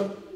Cristo.